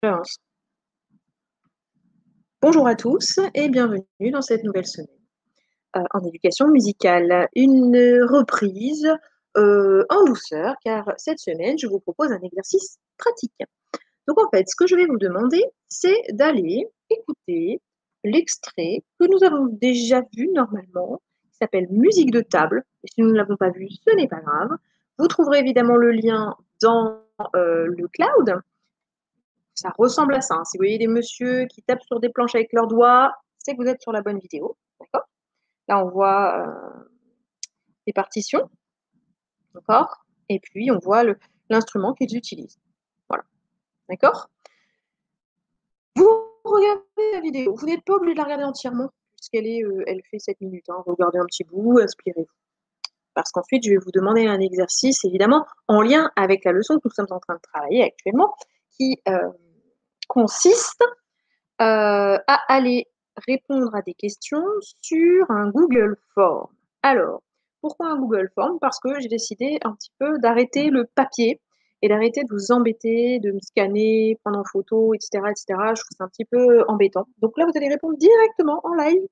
J'avance. Bonjour à tous et bienvenue dans cette nouvelle semaine euh, en éducation musicale. Une reprise euh, en douceur car cette semaine, je vous propose un exercice pratique. Donc en fait, ce que je vais vous demander, c'est d'aller écouter l'extrait que nous avons déjà vu normalement, qui s'appelle Musique de table. Et si nous ne l'avons pas vu, ce n'est pas grave. Vous trouverez évidemment le lien dans euh, le cloud ça ressemble à ça. Hein. Si vous voyez des messieurs qui tapent sur des planches avec leurs doigts, c'est que vous êtes sur la bonne vidéo. D'accord? Là, on voit euh, les partitions. D'accord? Et puis, on voit l'instrument qu'ils utilisent. Voilà. D'accord? Vous regardez la vidéo. Vous n'êtes pas obligé de la regarder entièrement, puisqu'elle est, euh, fait 7 minutes. Hein. Regardez un petit bout, inspirez-vous. Parce qu'ensuite, je vais vous demander un exercice, évidemment, en lien avec la leçon que nous sommes en train de travailler actuellement, qui euh, consiste euh, à aller répondre à des questions sur un Google Form. Alors, pourquoi un Google Form? Parce que j'ai décidé un petit peu d'arrêter le papier et d'arrêter de vous embêter, de me scanner, prendre en photo, etc., etc. Je trouve ça un petit peu embêtant. Donc là, vous allez répondre directement en live,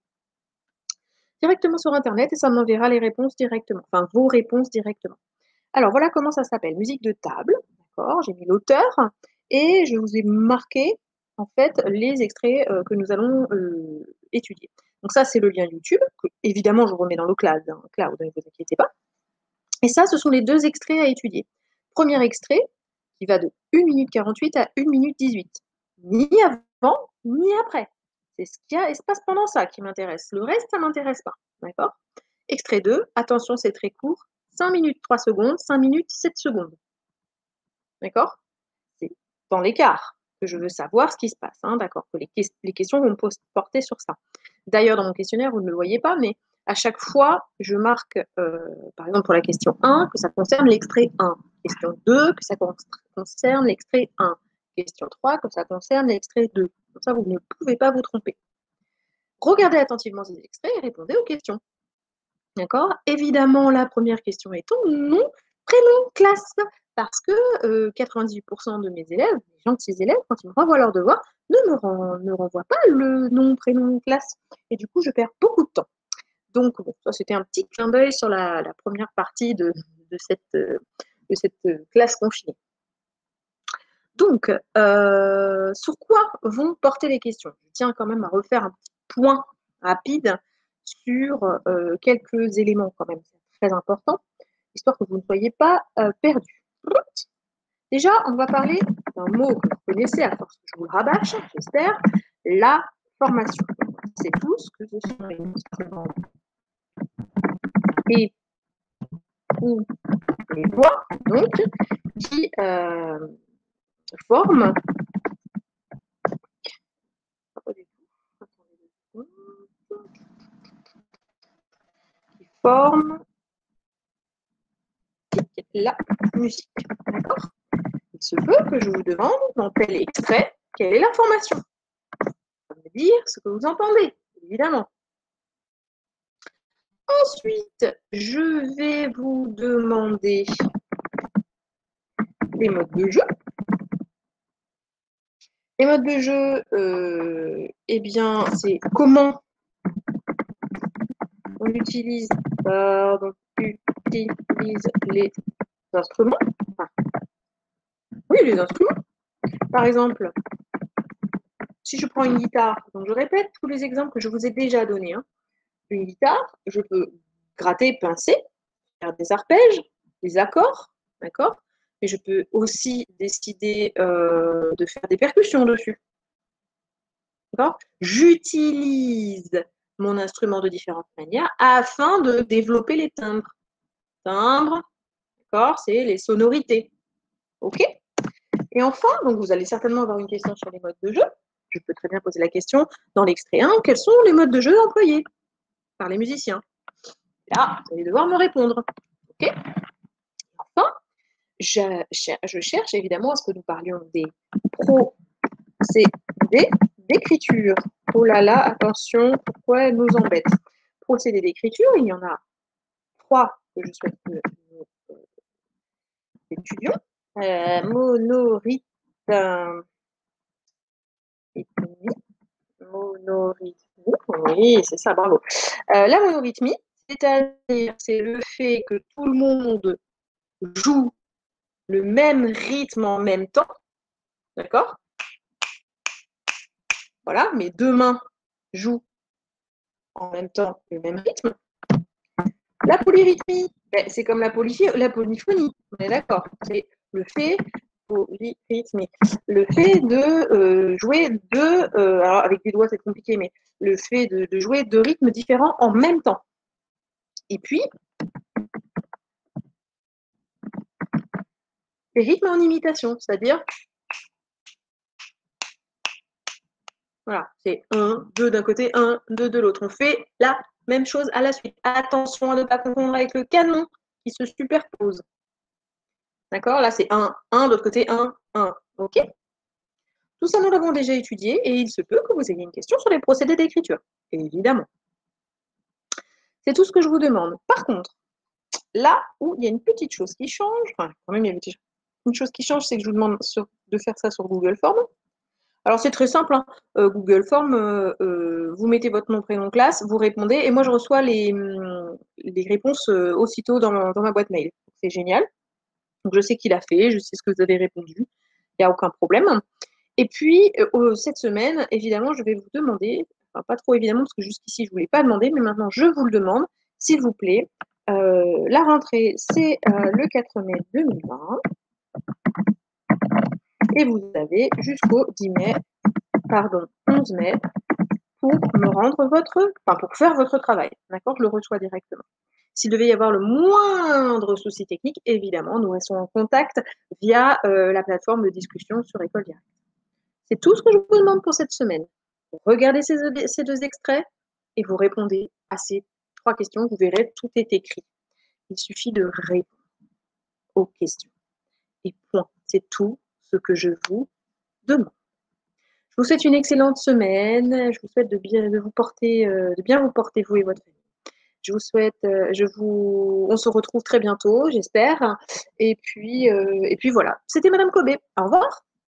directement sur Internet, et ça m'enverra les réponses directement, enfin vos réponses directement. Alors voilà comment ça s'appelle. Musique de table, d'accord J'ai mis l'auteur, et je vous ai marqué les extraits euh, que nous allons euh, étudier. Donc ça, c'est le lien YouTube, que évidemment je remets dans le cloud, hein, cloud ne vous inquiétez pas. Et ça, ce sont les deux extraits à étudier. Premier extrait, qui va de 1 minute 48 à 1 minute 18. Ni avant, ni après. C'est ce qui se passe pendant ça qui m'intéresse. Le reste, ça ne m'intéresse pas. D'accord? Extrait 2, attention, c'est très court. 5 minutes 3 secondes, 5 minutes 7 secondes. D'accord? Dans l'écart, que je veux savoir ce qui se passe, hein, d'accord Que les, questions vont me porter sur ça. D'ailleurs, dans mon questionnaire, vous ne le voyez pas, mais à chaque fois, je marque, euh, par exemple pour la question 1, que ça concerne l'extrait 1. Question 2, que ça concerne l'extrait 1. Question 3, que ça concerne l'extrait 2. Comme ça, vous ne pouvez pas vous tromper. Regardez attentivement ces extraits et répondez aux questions. D'accord? Évidemment, la première question est ton nom, prénom, classe parce que 98% de mes élèves, les gentils élèves, quand ils me renvoient leur devoir, ne me, renvoient pas le nom, prénom, classe. Et du coup, je perds beaucoup de temps. Donc, bon, ça, c'était un petit clin d'œil sur la, première partie de, cette, cette classe confinée. Donc, sur quoi vont porter les questions? Je tiens quand même à refaire un petit point rapide sur quelques éléments quand même, c'est très important, histoire que vous ne soyez pas perdus. Déjà, on va parler d'un mot que vous connaissez, à force que je vous le rabâche, j'espère, la formation. C'est tout ce que les instruments et ou les voix, donc, qui euh, qui forment la musique. D'accord Il se peut que je vous demande dans tel extrait quelle est l'information. Dire ce que vous entendez, évidemment. Ensuite, je vais vous demander les modes de jeu. Les modes de jeu, euh, eh bien, c'est comment on utilise, pardon, utilise les instruments. oui, les instruments. Par exemple, si je prends une guitare, donc je répète tous les exemples que je vous ai déjà donnés. Hein. Une guitare, je peux gratter, pincer, faire des arpèges, des accords, d'accord Mais je peux aussi décider euh, de faire des percussions dessus. D'accord J'utilise mon instrument de différentes manières afin de développer les timbres. Timbres, C'est les sonorités. OK? Et enfin, donc vous allez certainement avoir une question sur les modes de jeu. Je peux très bien poser la question dans l'extrait 1, quels sont les modes de jeu employés par les musiciens? Là, vous allez devoir me répondre. OK? Enfin, je, je cherche évidemment à ce que nous parlions des procédés d'écriture. Oh là là, attention, pourquoi elle nous embête? Procédé d'écriture, il y en a trois que je souhaite euh. Oui, c'est ça, bravo. Euh, la monorythmie, c'est-à-dire c'est le fait que tout le monde joue le même rythme en même temps. D'accord? Voilà, mes deux mains jouent en même temps le même rythme. La polyrythmie, ben, c'est comme la, la polyphonie, on est d'accord. C'est le fait fait de euh, jouer deux, euh, avec les doigts c'est compliqué, mais le fait de, jouer deux rythmes différents en même temps. Et puis, les rythmes en imitation, c'est-à-dire, voilà, c'est un, deux d'un côté, un, deux de l'autre. On fait la même chose à la suite. Attention à ne pas confondre avec le canon qui se superpose. D'accord? Là, c'est 1, 1, de l'autre côté 1, 1. OK Tout ça, nous l'avons déjà étudié et il se peut que vous ayez une question sur les procédés d'écriture. Évidemment. C'est tout ce que je vous demande. Par contre, là où il y a une petite chose qui change, enfin, quand même, il y a une, chose qui change, c'est que je vous demande de faire ça sur Google Form. Alors, c'est très simple. Hein. Euh, Google Form, euh, euh, vous mettez votre nom, prénom, classe, vous répondez et moi, je reçois les, hum, les réponses aussitôt dans ma boîte mail. C'est génial. Donc, je sais qu'il a fait, je sais ce que vous avez répondu. Il n'y a aucun problème. Et puis, euh, cette semaine, évidemment, je vais vous demander, enfin, pas trop évidemment, parce que jusqu'ici, je ne vous l'ai pas demandé, mais maintenant, je vous le demande, s'il vous plaît. Euh, la rentrée, c'est euh, le 4 mai 2020. Et vous avez jusqu'au 10 mai, pardon, 11 mai, pour me rendre votre, enfin, pour faire votre travail. D'accord? Je le reçois directement. S'il devait y avoir le moindre souci technique, évidemment, nous restons en contact via euh, la plateforme de discussion sur École Directe. C'est tout ce que je vous demande pour cette semaine. Regardez ces, deux extraits et vous répondez à ces trois questions. Vous verrez, tout est écrit. Il suffit de répondre aux questions. Et point. C'est tout ce que je vous demande. Je vous souhaite une excellente semaine. Je vous souhaite de bien, vous porter, euh, de bien vous porter, vous et votre famille. Je vous souhaite, euh, je vous, on se retrouve très bientôt, j'espère. Et puis, euh, et puis voilà. C'était Madame Kobe. Au revoir.